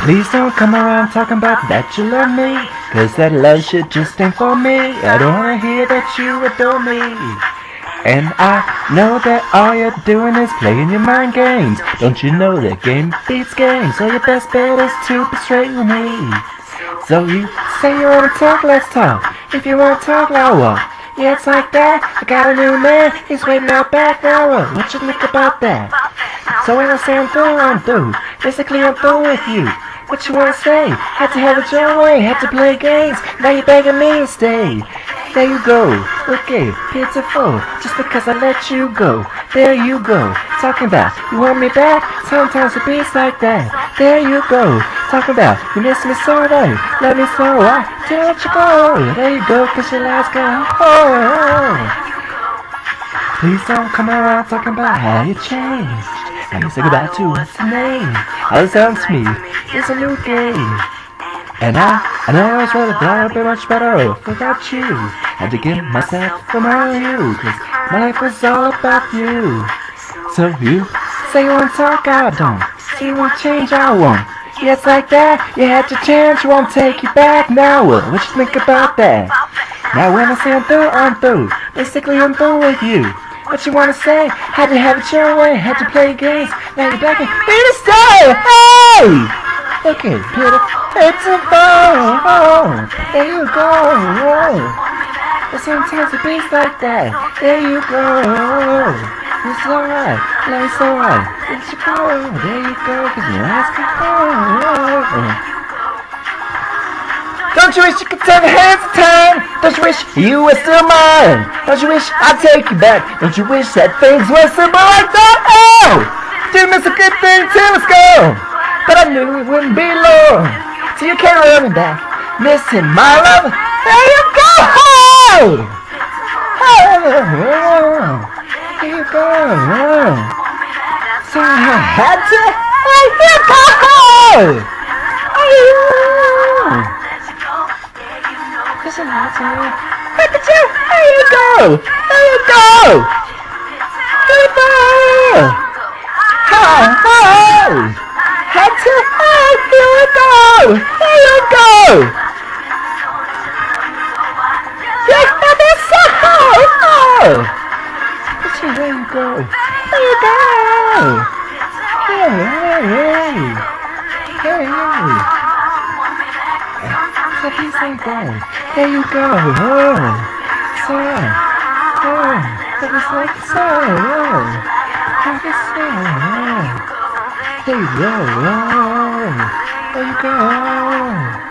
Please don't come around talking about that you love me. Cause that love shit just ain't for me. I don't wanna hear that you adore me. And I know that all you're doing is playing your mind games. Don't you know that game beats game? So your best bet is to be straight with me. So you say you wanna talk, let's talk. If you wanna talk, what? Yeah, it's like that. I got a new man, he's waiting out back now. What you think about that? So when I say I'm through, I'm through. Basically, I'm through with you. What you wanna say? Had to have it your had to play games. Now you're begging me to stay. There you go. Okay, pitiful. Just because I let you go. There you go. Talking about you want me back? Sometimes it beats like that. There you go. Talking about you miss me so right. Let me so I let you go. There you go, cause your last go. Oh, Please don't come around talking about how you changed. How you say goodbye to what's name? All it sounds to me is a new day. And I, and I always felt that I'd be much better without you. Had to give myself from all you, cause my life was all about you. So you say you want to talk, I don't. Say you want change, I won't. It's like that. You had to change, won't take you back. Now? What you think about that? Now when I say I'm through, I'm through. Basically, I'm through with you. What you wanna say? Had to have it your way, had to play games. Now you're back here to stay. Hey! Okay, Peter. It's a phone. There you go. But sometimes it beats like that. There you go. It's alright. Life's alright. It's your go. There you go. Cause your. Don't you wish you could turn the hands of time? Wish you were still mine? Don't you wish I'd take you back? Don't you wish that things were simple like that? Oh! Didn't miss a good thing till it's gone. But I knew it wouldn't be long. So you can't run me back. Missing my love. There you go! There you go. So I had to. There you go! You! There you go! There you go! Had to... Hi! Here we go! There you go! That is so... Oh! There you go! There you go! Hey, hey, hey! Hey, hey! So he's like. There you go. Oh. So. Oh. That was like so. Oh. That is so. Oh. There you go. Oh. There you go.